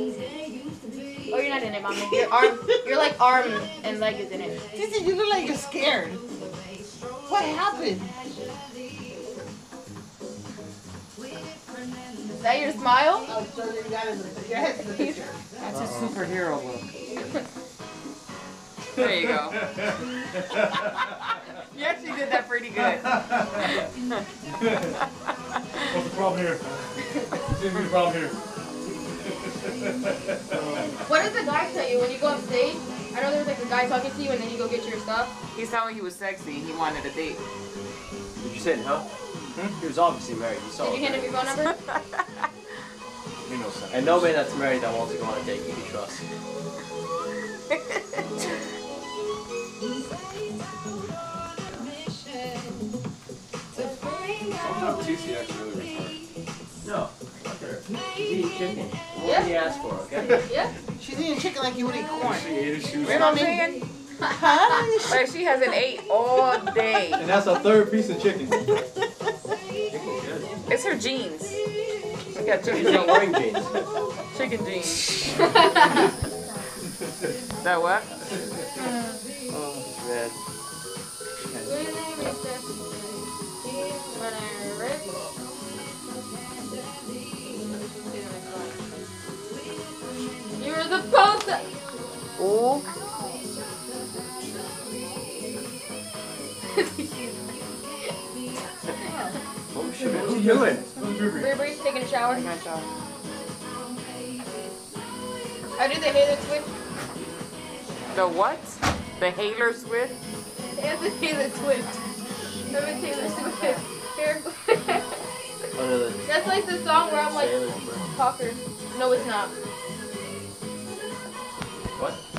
Smile, Oh, you're not in it, mommy. Your arm, your like arm and leg is in it. Tizzy, you look like you're scared. What happened? Is that your smile? Oh, so you got it. Your head's in the picture. That's a superhero look. There you go. You actually did that pretty good. What's the problem here? Seems to the problem here. What does the guy tell you when you go up stage? I know there's like a guy talking to you and then you go get your stuff. He's telling you he was sexy. And he wanted a date. Did you say it, huh? Hmm? He was obviously married. You saw Did you hand it. him your phone number? He knows something. And no man that's married that wants to go on a date you can trust. Sometimes TC actually really retarded. No. She's eating chicken. What Yeah. did he ask for, okay? Yeah. She's eating chicken like you would eat corn. She ate it, she was You know what I'm saying? Huh? Like she hasn't ate all day. And that's a third piece of chicken. It's her jeans. She got She's chicken not jeans. wearing jeans. Chicken jeans. that what? Mm. The post. Oh shit, what you doing? Burberry's taking a shower. I got y'all. How do they Taylor Swift? The what? The Taylor Swift? And the Taylor Swift. I'm a Taylor Swift. Here. That's like the song where I'm like talker. No, it's not. What?